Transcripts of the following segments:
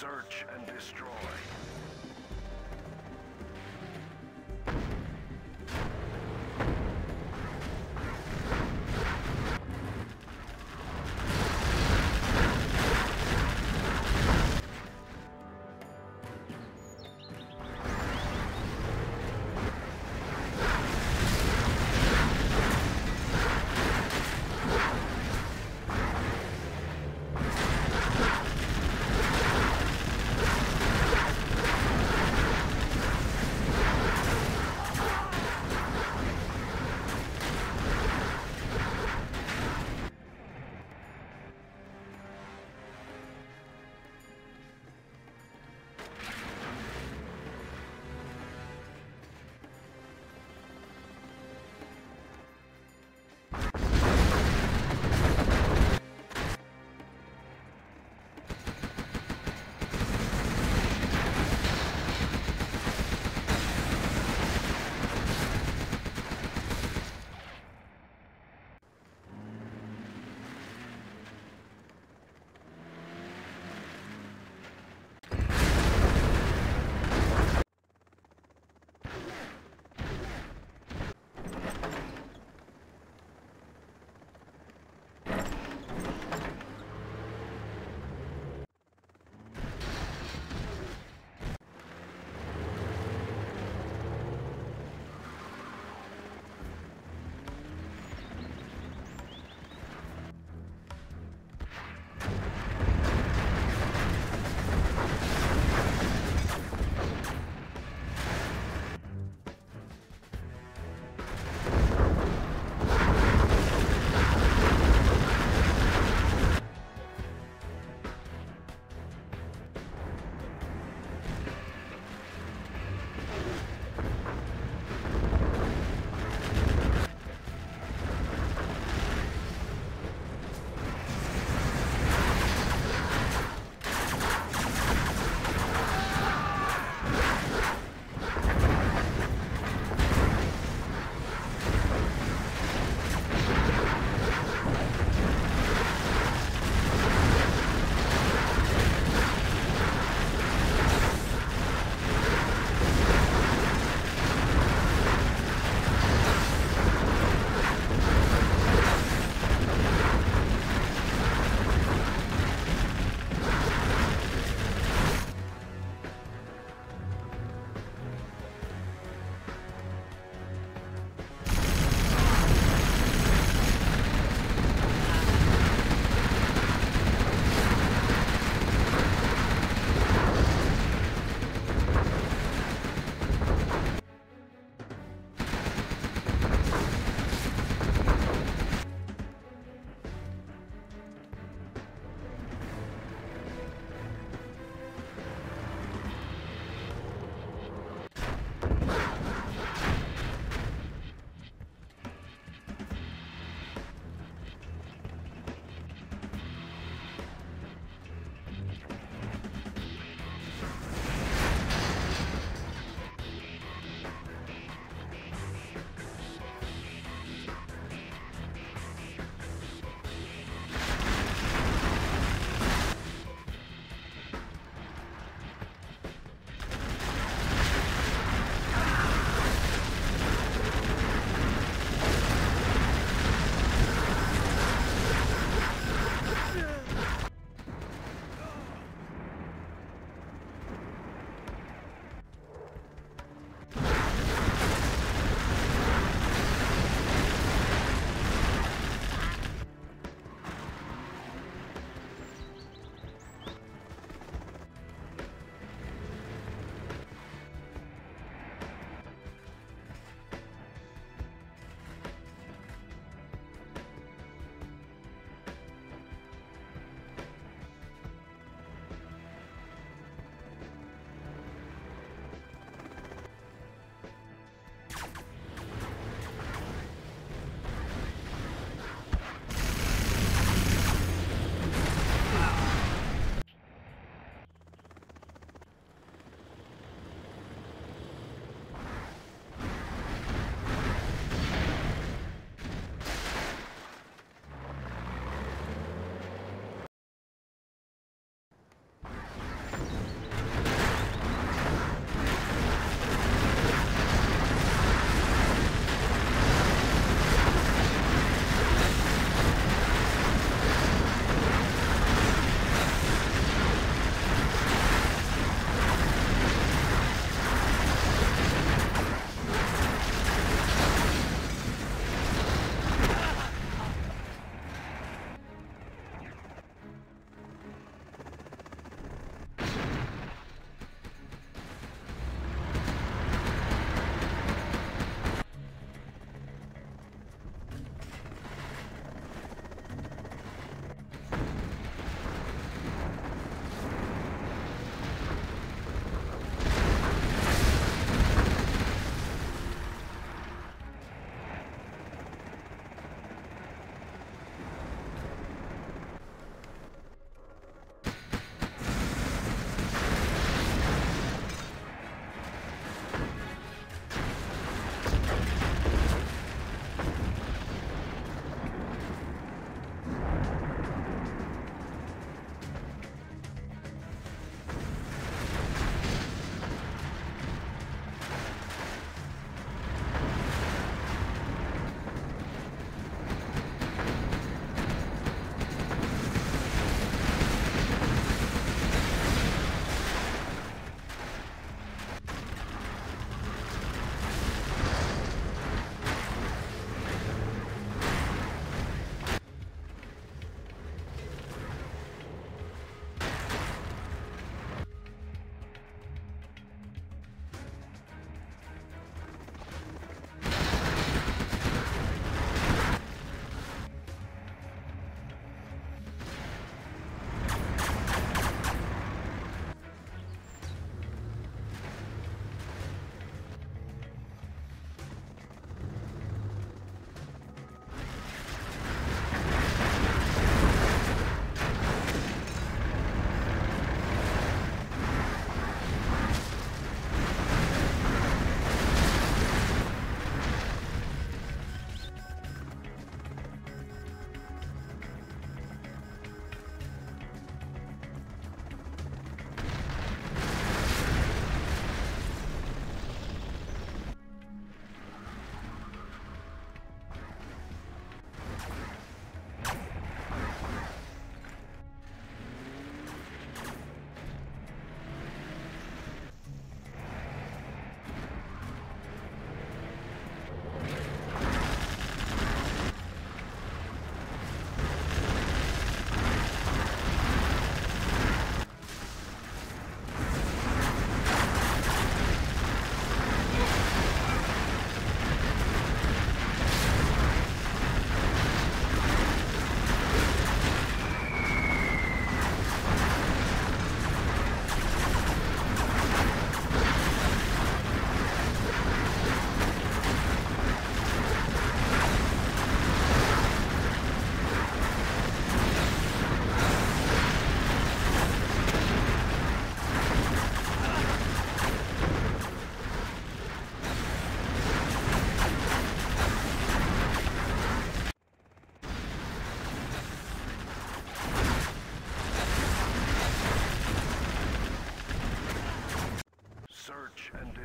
Search and destroy.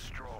Search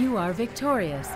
You are victorious.